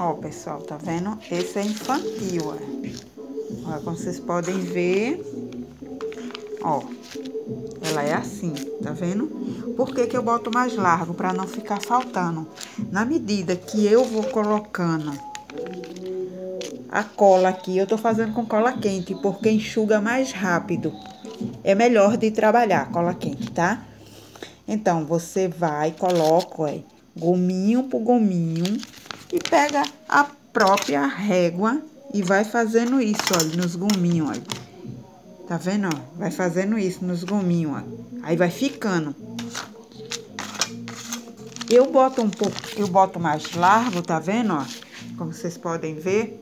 Ó, pessoal, tá vendo? Esse é infantil, ó. Como vocês podem ver, ó, ela é assim, tá vendo? Por que que eu boto mais largo? Pra não ficar faltando. Na medida que eu vou colocando a cola aqui, eu tô fazendo com cola quente, porque enxuga mais rápido. É melhor de trabalhar cola quente, tá? Então, você vai, coloca, ó, gominho por gominho e pega a própria régua e vai fazendo isso, olha, nos gominhos, olha. Tá vendo, ó? Vai fazendo isso nos gominhos, ó. Aí vai ficando. Eu boto um pouco, eu boto mais largo, tá vendo, ó? Como vocês podem ver.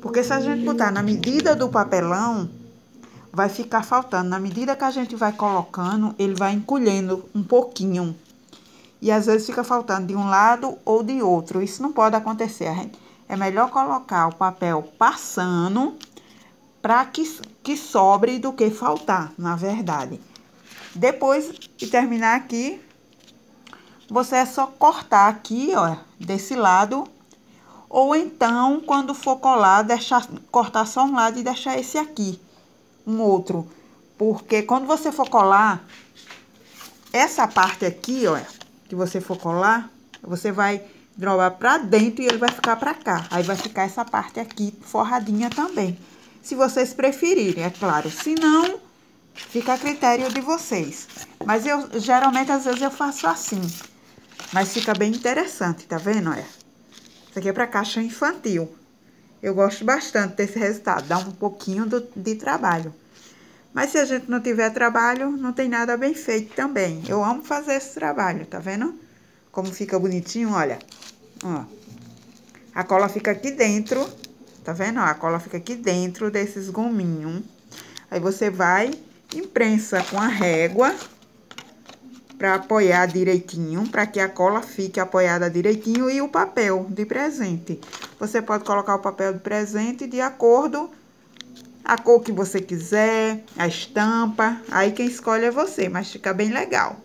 Porque se a gente botar na medida do papelão, vai ficar faltando. Na medida que a gente vai colocando, ele vai encolhendo um pouquinho e às vezes fica faltando de um lado ou de outro. Isso não pode acontecer. É melhor colocar o papel passando para que, que sobre do que faltar, na verdade. Depois de terminar aqui, você é só cortar aqui, ó, desse lado. Ou então, quando for colar, deixar, cortar só um lado e deixar esse aqui, um outro. Porque quando você for colar, essa parte aqui, ó, que você for colar, você vai drobar pra dentro e ele vai ficar pra cá. Aí vai ficar essa parte aqui forradinha também. Se vocês preferirem, é claro. Se não, fica a critério de vocês. Mas eu, geralmente, às vezes eu faço assim. Mas fica bem interessante, tá vendo? Olha. Isso aqui é pra caixa infantil. Eu gosto bastante desse resultado. Dá um pouquinho do, de trabalho. Mas se a gente não tiver trabalho, não tem nada bem feito também. Eu amo fazer esse trabalho, tá vendo? Como fica bonitinho, olha. Ó. A cola fica aqui dentro, tá vendo? A cola fica aqui dentro desses gominhos. Aí você vai, imprensa com a régua para apoiar direitinho, para que a cola fique apoiada direitinho e o papel de presente. Você pode colocar o papel de presente de acordo a cor que você quiser, a estampa. Aí quem escolhe é você, mas fica bem legal.